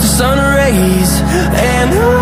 the sun rays and I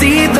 see the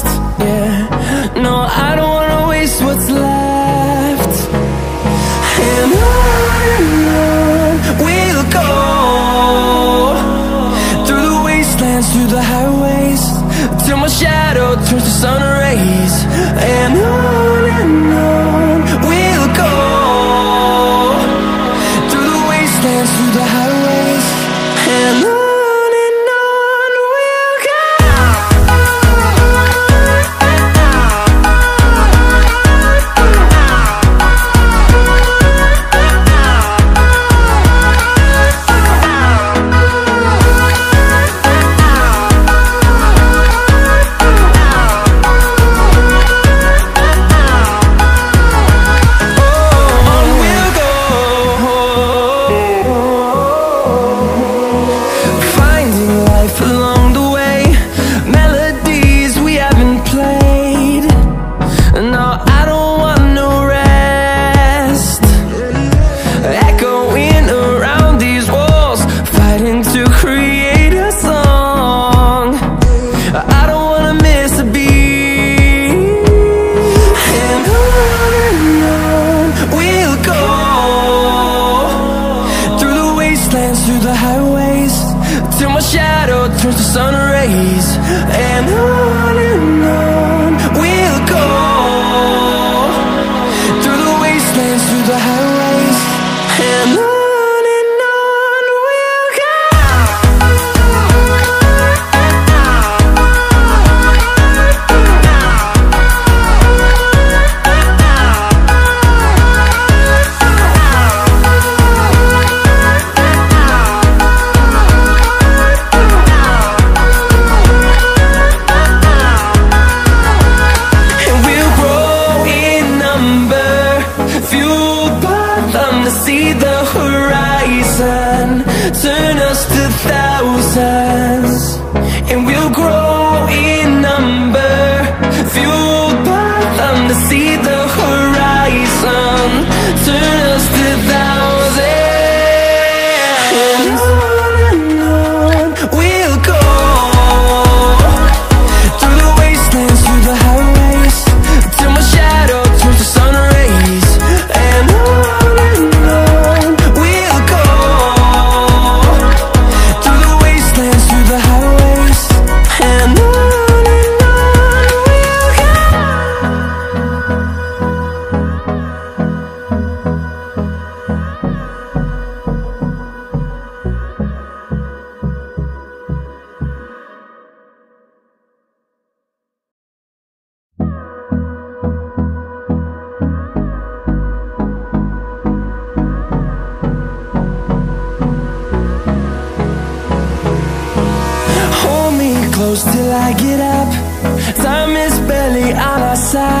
passar.